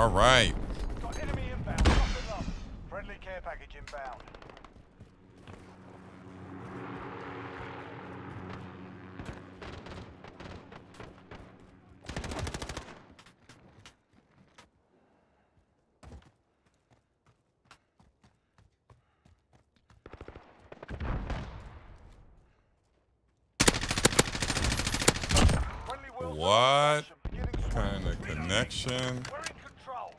All right. Got enemy inbound. Lock them up. Friendly care package inbound. Friendly wheels What are in motion. Beginning kind swarm. of connection? We're in control.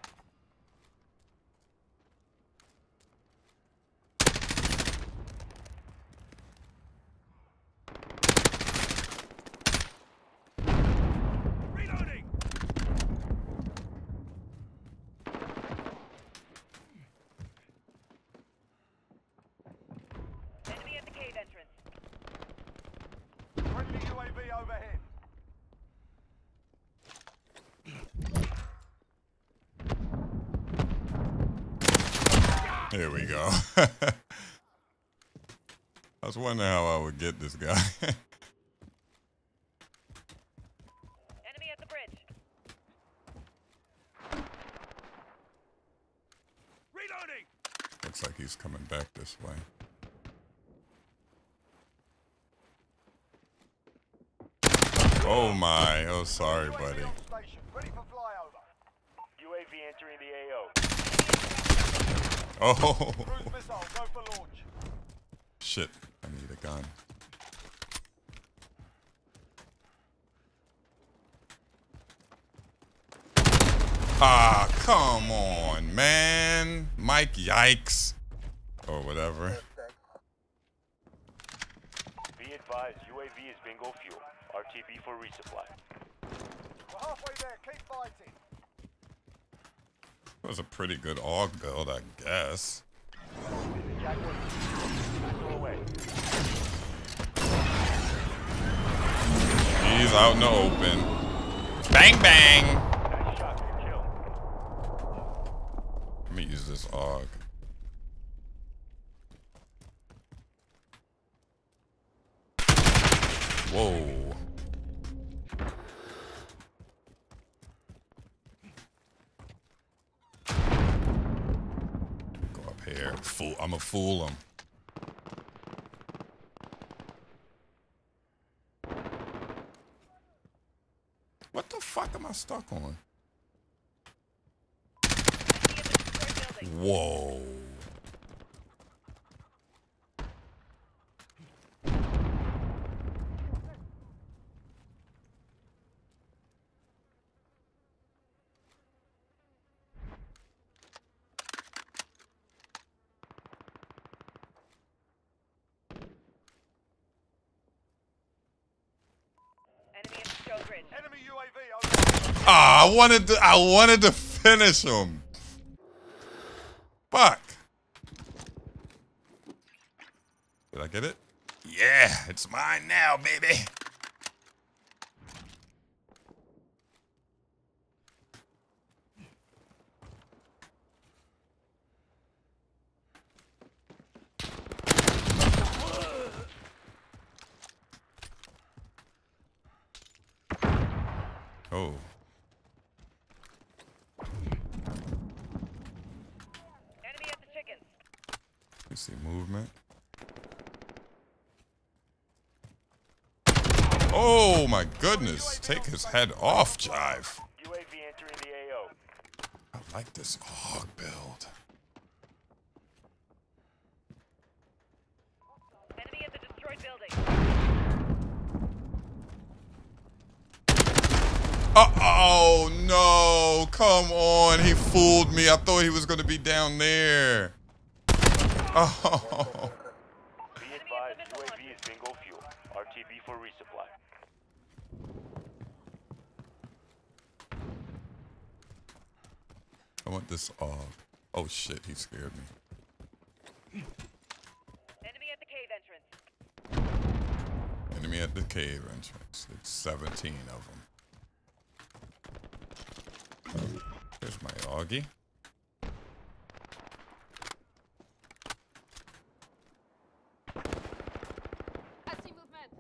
Reloading. Enemy at the cave entrance. Friendly UAV overhead. Here we go. I was wondering how I would get this guy. Enemy at the bridge. Reloading. Looks like he's coming back this way. Oh my. Oh, sorry, buddy. on station. Ready for flyover. UAV entering the AO. Oh, Cruise missile. Go for launch. shit. I need a gun. Ah, come on, man. Mike, yikes. Or whatever. Be advised, UAV is bingo fuel. RTB for resupply. We're halfway there. Keep fighting. It was a pretty good AUG build, I guess. Jaguar, back away. He's out in the open. Bang, bang. Nice shot. Let me use this AUG. Whoa. Go up here. Fool. I'm a fool him. What the fuck am I stuck on? Whoa. Enemy Ah, I wanted to I wanted to finish him. Fuck. Did I get it? Yeah, it's mine now, baby. Oh. Enemy at the chickens. You see movement. Oh my goodness. Take his head off, Jive. UAV entering the AO. I like this AUG build. Enemy at the destroyed building. Uh oh no! Come on, he fooled me. I thought he was gonna be down there. Oh, Be advised, UAV is bingo fuel. RTB for resupply. I want this off. Oh shit, he scared me. Enemy at the cave entrance. Enemy at the cave entrance. It's 17 of them. Here's my Augie. I see movement.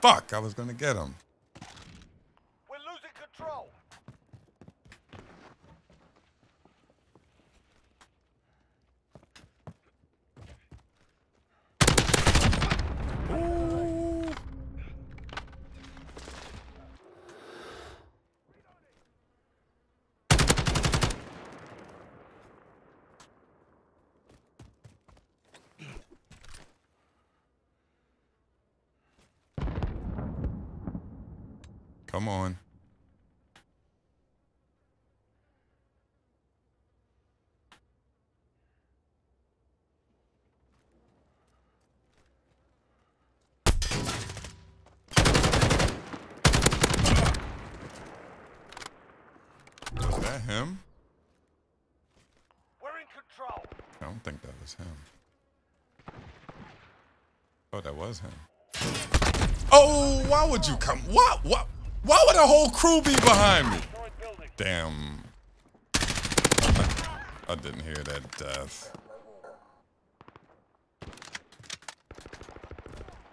Fuck, I was gonna get him. We're losing control. Come on. Was that him? We're in control. I don't think that was him. Oh, that was him. Oh, why would you come? What? why, why would a whole crew be behind me? Damn. I didn't hear that death.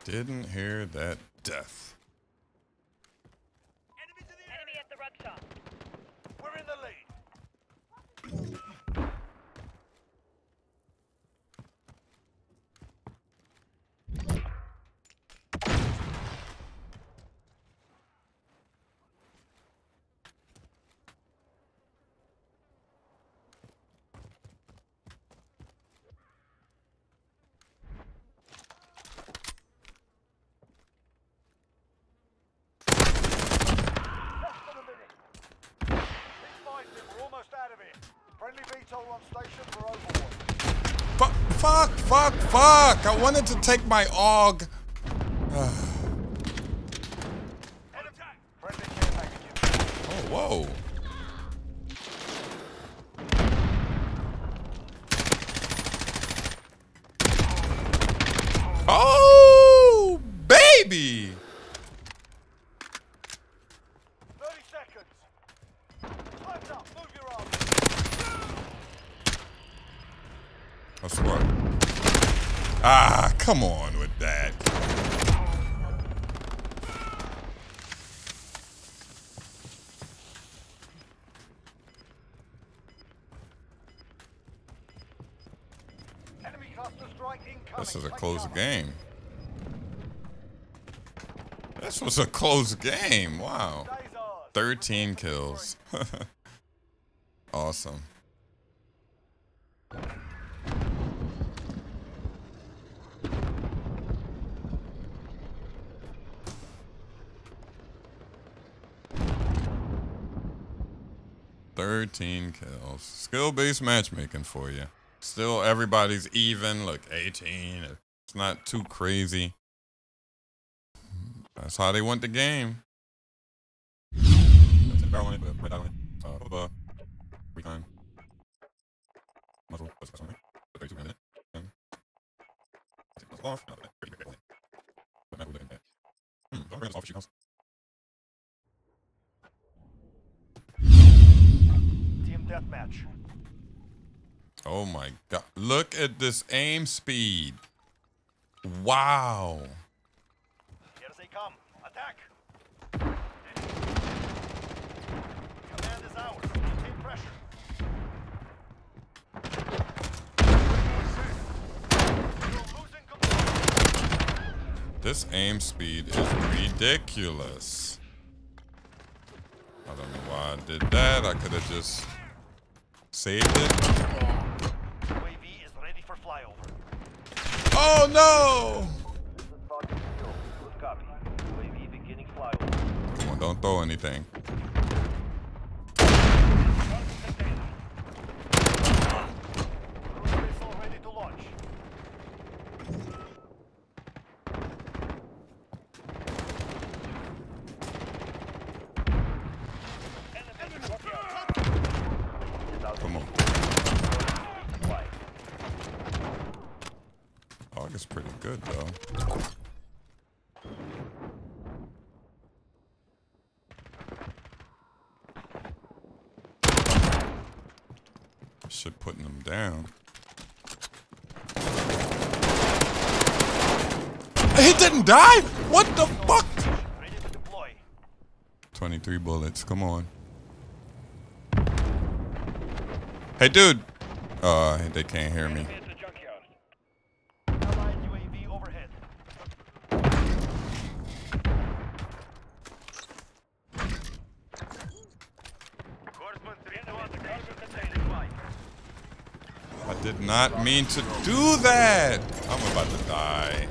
Didn't hear that death. Enemy at the rug shop. We're in the lead. Less than a minute. Keep fighting. We're almost out of here. Friendly VTOL on station for Overwatch. Fuck, fuck, fuck. I wanted to take my AUG. Head attack. Friendly care package. Oh, whoa. Oh, baby. 30 seconds. Time's up. Move your arms. I swear. Ah, come on with that. Enemy cluster strike incoming. This is a close game. This was a close game. Wow. 13 kills. awesome. Thirteen kills. Skill-based matchmaking for you. Still, everybody's even. Look, 18. It's not too crazy. That's how they want the game. That's it. Barrel in, but red island. Uh, blah, blah. Free time. Muzzle. That's something. 32 minutes. Um, take muzzle off. No, that. Pretty good. But not looking at. Hmm. Don't bring this off if she comes. Team deathmatch. Oh my god. Look at this aim speed. Wow. Here they come. Attack. Command is ours. Maintain pressure. This aim speed is ridiculous. I don't know why I did that. I could have just saved it. UAV is ready for flyover. Oh no! This is Falcon Fuel. Good copy. UAV beginning flyover. Come on, don't throw anything. Cruise missile ready to launch. Come on. Fly. August pretty good though. Shit putting them down. He didn't die? What the fuck? Ready to deploy. 23 bullets, come on. Hey dude! Uh, they can't hear me. I did not mean to do that! I'm about to die.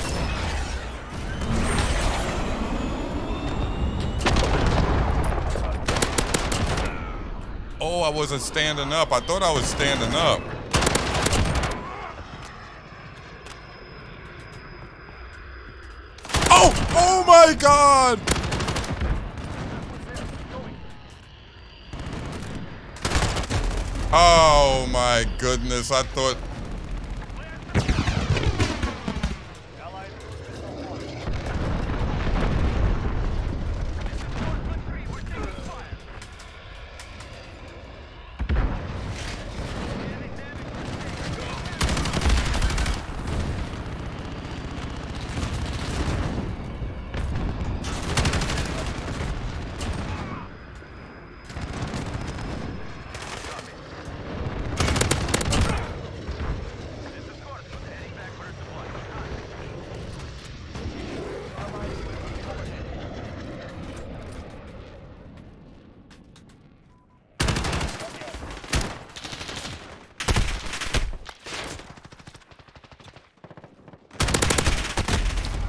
Oh, I wasn't standing up. I thought I was standing up. Oh! Oh my god! Oh my goodness. I thought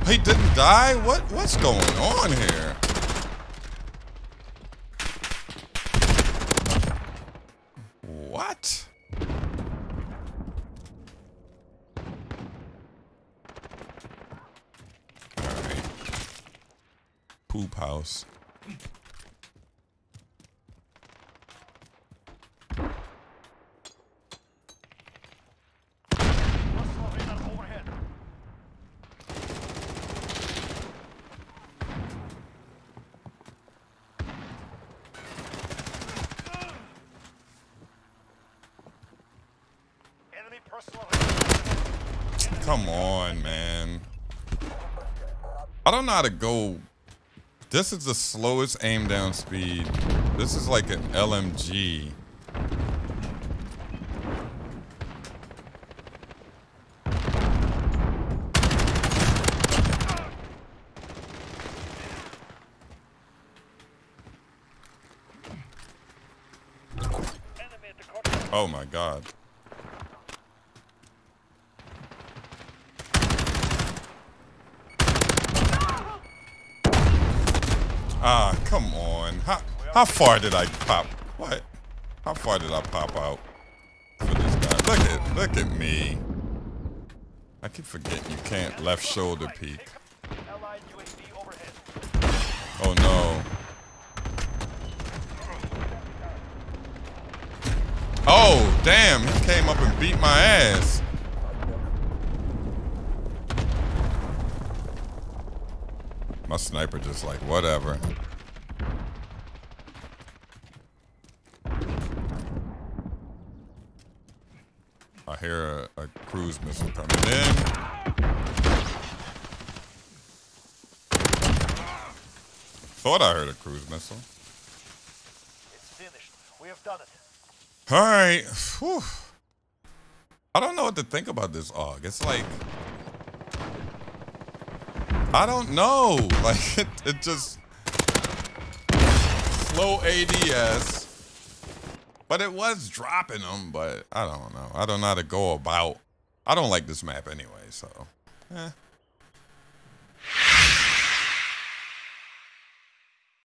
He didn't die? What what's going on here? Come on, man. I don't know how to go. This is the slowest aim down speed. This is like an LMG. Oh my god. Ah, come on. How how far did I pop? What? How far did I pop out for this guy? Look at look at me. I keep forgetting you can't left shoulder peek. Oh no. Oh, damn, he came up and beat my ass. My sniper just like, whatever. I hear a, a cruise missile coming in. Thought I heard a cruise missile. It's finished. We have done it. All right. Whew. I don't know what to think about this AUG. It's like I don't know. Like it, it just slow ADS. But it was dropping them, but I don't know. I don't know how to go about. I don't like this map anyway, so eh.